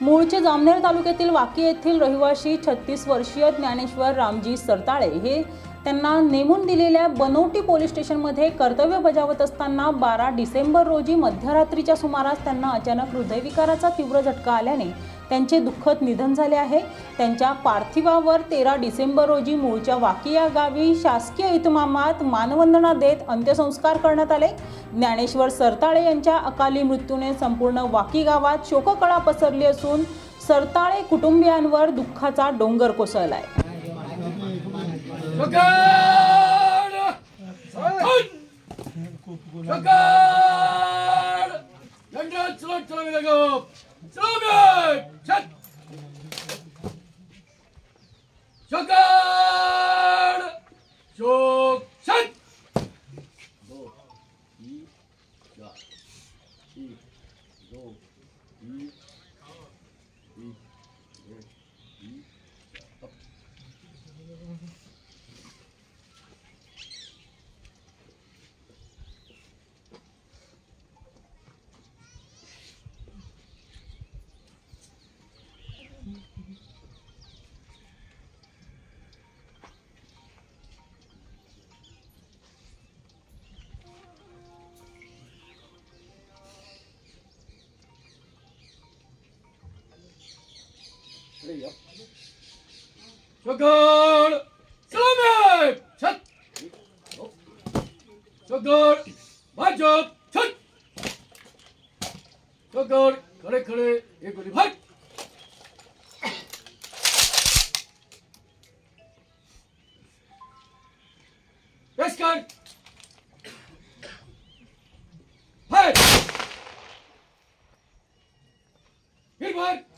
मूळचे जामनेर तालुक्यातील वाकी येथील रहिवासी छत्तीस वर्षीय ज्ञानेश्वर रामजी सरताळे हे त्यांना नेमून दिलेल्या बनवटी पोलीस स्टेशनमध्ये कर्तव्य बजावत असताना बारा डिसेंबर रोजी मध्यरात्रीच्या सुमारास त्यांना अचानक हृदयविकाराचा तीव्र झटका आल्याने त्यांचे दुःखद निधन झाले आहे. त्यांच्या पार्थिवावर तेरा डिसेंबर रोजी मूळच्या वाकिया गावी शासकीय इतमामात मानवंदना देत अंत्यसंस्कार करण्यात आले. ज्ञानेश्वर सरताळे यांच्या अकाली मृत्यूने संपूर्ण वाकी गावात शोककळा पसरली असून सरताळे कुटुंबियांवर दुःखाचा डोंगर कोसळलाय. Şoker! There you go. Sugar! Salam! Shut! Sugar! My job! Shut! Sugar! खड़े खड़े एक गोली भाग Yes, God. Hey! Here, boy.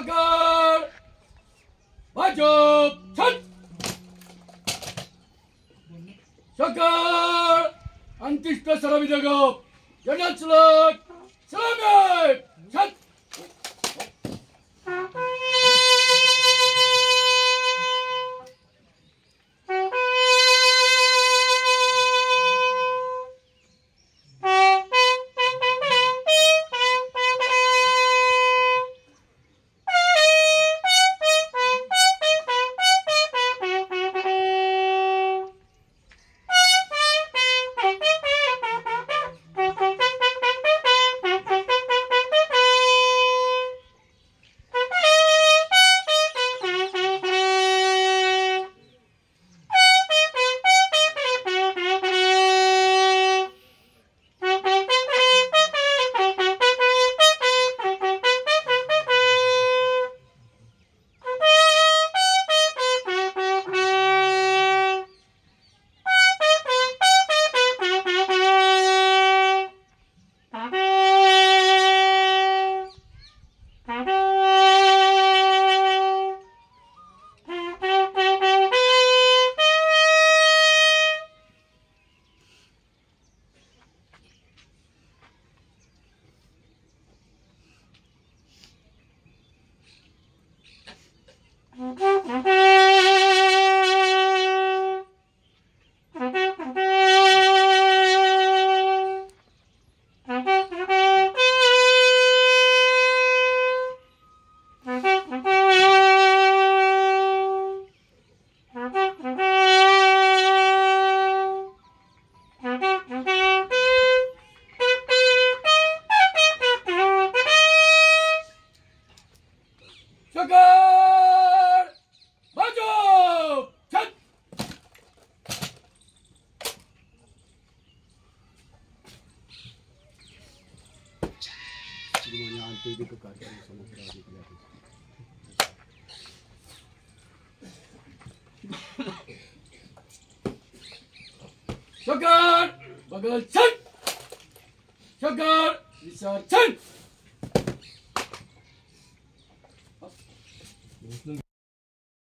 바깥 마접 첫. 잠깐 안티스타 사람이 작업 연합 슬락 사람의 샷. जगप जनचलक सलामे छत शकर! बगल छन शकर! विसर छन